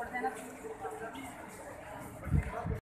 ordena su